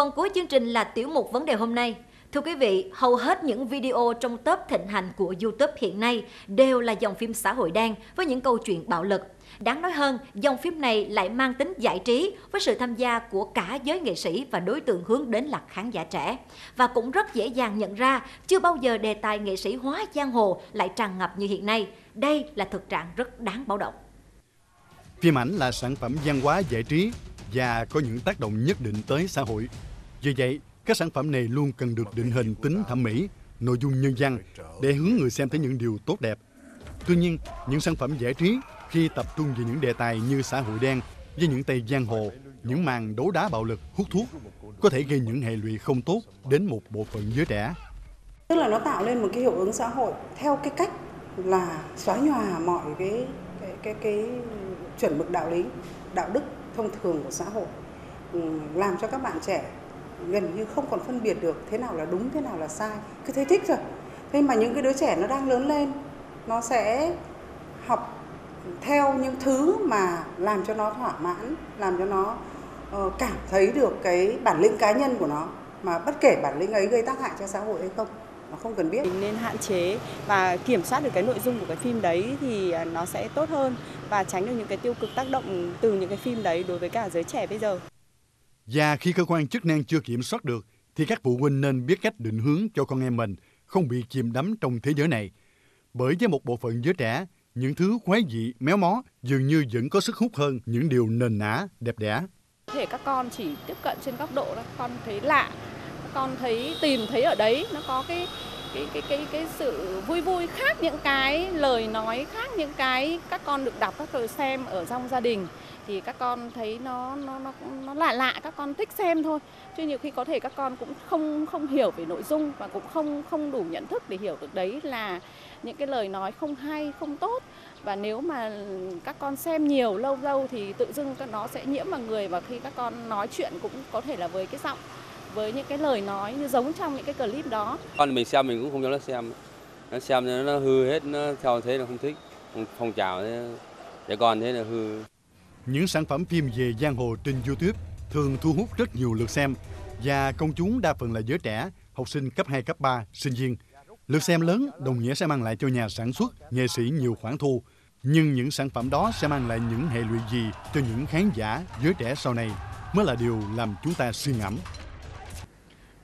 Phần cuối chương trình là tiểu mục vấn đề hôm nay. Thưa quý vị, hầu hết những video trong top thịnh hành của YouTube hiện nay đều là dòng phim xã hội đen với những câu chuyện bạo lực. Đáng nói hơn, dòng phim này lại mang tính giải trí với sự tham gia của cả giới nghệ sĩ và đối tượng hướng đến là khán giả trẻ. Và cũng rất dễ dàng nhận ra, chưa bao giờ đề tài nghệ sĩ hóa giang hồ lại tràn ngập như hiện nay. Đây là thực trạng rất đáng báo động. Phim ảnh là sản phẩm văn hóa giải trí và có những tác động nhất định tới xã hội. Vì vậy, các sản phẩm này luôn cần được định hình tính thẩm mỹ, nội dung nhân văn để hướng người xem tới những điều tốt đẹp. Tuy nhiên, những sản phẩm giải trí khi tập trung về những đề tài như xã hội đen với những tay giang hồ, những màn đấu đá bạo lực, hút thuốc có thể gây những hệ lụy không tốt đến một bộ phận giới trẻ. Tức là nó tạo lên một cái hiệu ứng xã hội theo cái cách là xóa nhòa mọi cái cái cái, cái chuẩn mực đạo lý, đạo đức thông thường của xã hội ừ, làm cho các bạn trẻ gần như không còn phân biệt được thế nào là đúng thế nào là sai. Cứ thấy thích rồi. Thế mà những cái đứa trẻ nó đang lớn lên nó sẽ học theo những thứ mà làm cho nó thỏa mãn làm cho nó uh, cảm thấy được cái bản lĩnh cá nhân của nó. Mà bất kể bản lĩnh ấy gây tác hại cho xã hội hay không nó không cần biết. Mình nên hạn chế và kiểm soát được cái nội dung của cái phim đấy thì à, nó sẽ tốt hơn và tránh được những cái tiêu cực tác động từ những cái phim đấy đối với cả giới trẻ bây giờ và khi cơ quan chức năng chưa kiểm soát được thì các phụ huynh nên biết cách định hướng cho con em mình không bị chìm đắm trong thế giới này. Bởi với một bộ phận giới trẻ, những thứ quái dị, méo mó dường như vẫn có sức hút hơn những điều nền nã, đẹp đẽ. Thể các con chỉ tiếp cận trên góc độ là con thấy lạ, con thấy tìm thấy ở đấy nó có cái cái cái cái cái sự vui vui khác những cái lời nói khác những cái các con được đọc, các con xem ở trong gia đình thì các con thấy nó nó nó nó lạ lạ, các con thích xem thôi. Chứ nhiều khi có thể các con cũng không không hiểu về nội dung và cũng không không đủ nhận thức để hiểu được đấy là những cái lời nói không hay, không tốt. Và nếu mà các con xem nhiều, lâu lâu thì tự dưng nó sẽ nhiễm vào người và khi các con nói chuyện cũng có thể là với cái giọng với những cái lời nói như giống trong những cái clip đó con mình xem mình cũng không cho nó xem nó xem nó, nó hư hết nó theo thế là không thích không, phong trào thế trẻ con thế là hư những sản phẩm phim về giang hồ trên YouTube thường thu hút rất nhiều lượt xem và công chúng đa phần là giới trẻ, học sinh cấp 2, cấp 3, sinh viên. Lượt xem lớn đồng nghĩa sẽ mang lại cho nhà sản xuất, nghệ sĩ nhiều khoản thu. Nhưng những sản phẩm đó sẽ mang lại những hệ lụy gì cho những khán giả, giới trẻ sau này mới là điều làm chúng ta suy ngẫm.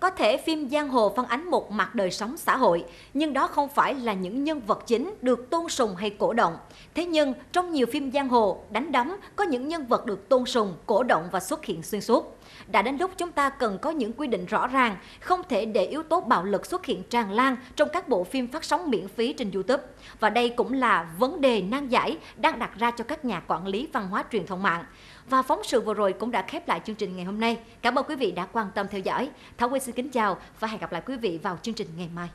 Có thể phim giang hồ phản ánh một mặt đời sống xã hội, nhưng đó không phải là những nhân vật chính được tôn sùng hay cổ động. Thế nhưng, trong nhiều phim giang hồ, đánh đấm có những nhân vật được tôn sùng, cổ động và xuất hiện xuyên suốt. Đã đến lúc chúng ta cần có những quy định rõ ràng, không thể để yếu tố bạo lực xuất hiện tràn lan trong các bộ phim phát sóng miễn phí trên YouTube. Và đây cũng là vấn đề nan giải đang đặt ra cho các nhà quản lý văn hóa truyền thông mạng. Và phóng sự vừa rồi cũng đã khép lại chương trình ngày hôm nay. Cảm ơn quý vị đã quan tâm theo dõi. Thảo Quy xin kính chào và hẹn gặp lại quý vị vào chương trình ngày mai.